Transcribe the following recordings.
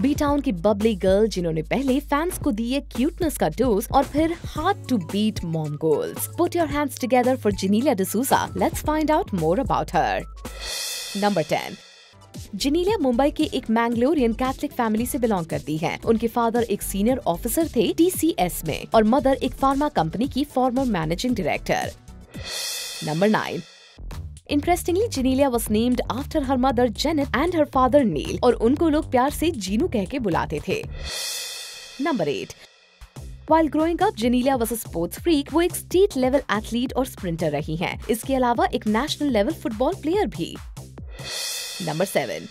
B town की bubbly girl जिन्होंने पहले फैंस को दिए क्यूटनेस का डोज और फिर hard to beat mom goals put your hands together for Genelia D'Souza let's find out more about her number ten Genelia Mumbai की एक मैंगलोरियन कैथलिक फैमिली से बिलोंग करती हैं। उनके फादर एक सीनियर ऑफिसर थे टीसीएस में और मदर एक फार्मा कंपनी की former managing director number nine Interestingly, Genelia was named after her mother Janet and her father Neil और उनको लोग प्यार से जीनू कह के बुलाते थे। Number eight While growing up, Janelia was a sports freak. वो एक स्टेट लेवल एथलीट और स्प्रिंटर रही हैं। इसके अलावा एक नेशनल लेवल फुटबॉल प्लेयर भी। Number seven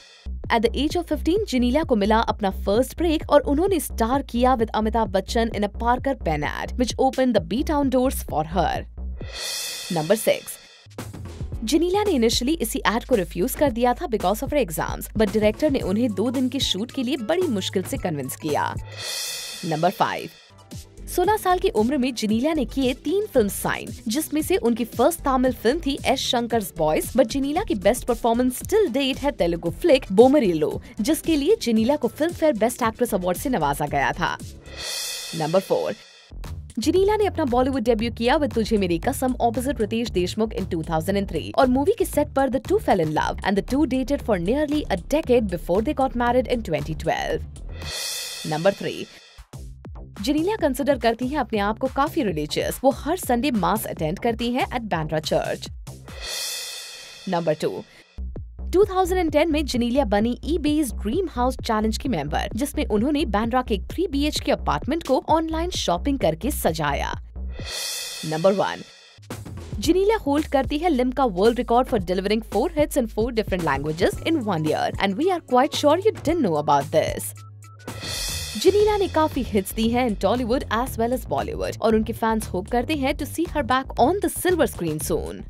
at the age of 15, Genelia को मिला अपना फ़र्स्ट ब्रेक और उन्होंने स्टार किया with Amitabh Bachchan in a Parker pen ad which open the B town doors for her number six Genelia ने initially इसी ad को refuse कर दिया था because of exams but director ने उन्हें दो दिन के शूट के लिए बड़ी मुश्किल से कन्विंस किया। नंबर फाइव 16 साल की उम्र में जिनीला ने किए तीन फ़िल्म साइन जिसमें से उनकी फ़र्स्ट तमिल फ़िल्म थी S Shankar Boys but Genelia की बेस्ट परफॉर्मेंस स्टिल डेट है तेलुगु फ्लिक बोमरिलो जिसके लिए जिनीला को Filmfare best actress award से नवाजा गया था। नंबर फोर जिनीला ने अपना बॉलीवुड डेब्यू किया विद तुझे मेरी कसम ऑपोजिट रितेश देशमुख इन 2003 और मूवी के सेट पर the two fell in love and the two dated for nearly a decade before they got married in 2012 number three Genelia consider करती हैं अपने आप को काफ़ी रिलीजियस वो हर संडे मास अटेंड करती हैं at Bandra church number two 2010 में जनीलिया बनी eBay's dream house challenge की मेंबर जिसमें उन्होंने बैंड्रा के एक three B H K apartment को ऑनलाइन शॉपिंग करके सजाया। नंबर वन जिनीलिया होल्ड करती है Limca world record for delivering four hits in four different languages in one year and we are quite sure you didn't know about this Genelia ने काफ़ी hits दी हैं in Tollywood as well as Bollywood और उनके fans hope करते हैं to see her back on the silver screen soon